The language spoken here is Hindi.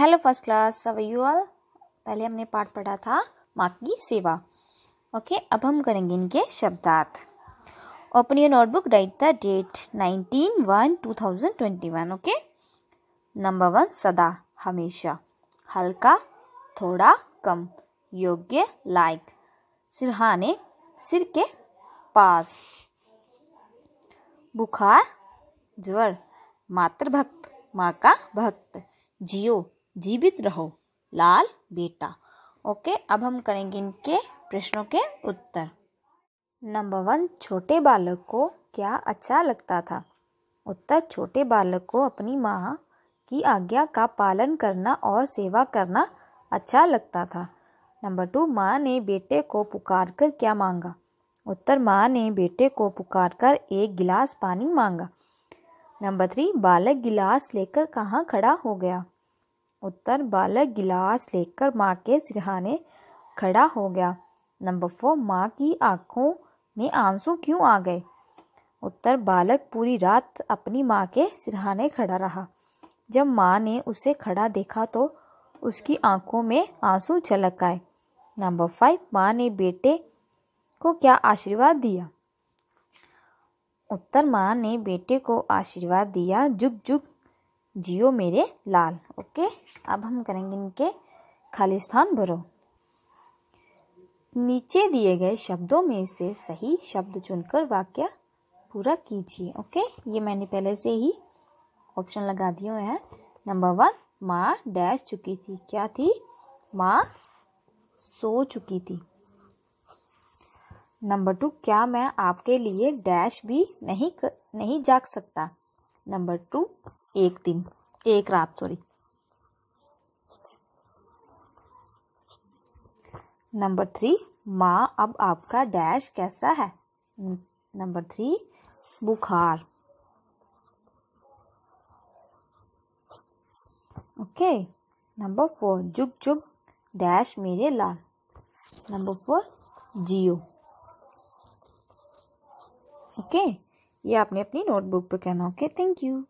हेलो फ़र्स्ट क्लास ऑल पहले हमने पाठ पढ़ा था माँ की सेवा। ओके अब हम करेंगे इनके शब्दार्थ। Open your notebook write the date nineteen one two thousand twenty one okay number one सदा, हमेशा। हल्का, थोड़ा, कम, योग्य लाइक सिरहाने सिर के पास। बुखार, ज्वर, मातृभक्त, माँ का भक्त। जियो जीवित रहो। लाल बेटा। ओके, अब हम करेंगे इनके प्रश्नों के उत्तर। नंबर वन, छोटे बालक को क्या अच्छा लगता था? उत्तर, छोटे बालक को अपनी माँ की आज्ञा का पालन करना और सेवा करना अच्छा लगता था। नंबर टू, माँ ने बेटे को पुकार कर क्या मांगा? उत्तर, माँ ने बेटे को पुकार कर एक गिलास पानी मांगा। नंबर थ्री, बालक गिलास लेकर कहाँ खड़ा हो गया? उत्तर, बालक गिलास लेकर माँ के सिरहाने खड़ा हो गया। नंबर फोर, माँ की आँखों में आँसू क्यों आ गए? उत्तर, बालक पूरी रात अपनी माँ के सिरहाने खड़ा रहा। जब माँ ने उसे खड़ा देखा तो उसकी आँखों में आँसू झलक आए। नंबर फाइव, माँ ने बेटे को क्या आशीर्वाद दिया? उत्तर, माँ ने बेटे को आशीर्वाद दिया। जुग जुग जियो मेरे लाल ओके? अब हम करेंगे इनके खाली स्थान भरो। नीचे दिए गए शब्दों में से सही शब्द चुनकर वाक्य पूरा कीजिए ओके? ये मैंने पहले से ही ऑप्शन लगा दिए हुए हैं। नंबर वन माँ डैश चुकी थी। क्या थी? माँ सो चुकी थी। नंबर टू क्या मैं आपके लिए डैश भी नहीं कर, नहीं जाग सकता? नंबर टू, एक दिन, एक रात सॉरी नंबर थ्री, माँ, अब आपका डैश कैसा है? नंबर थ्री, बुखार। ओके, नंबर फोर जुग जुग डैश मेरे लाल। नंबर फोर, जियो। ओके ये आपने अपनी नोटबुक पे कहना ओके थैंक यू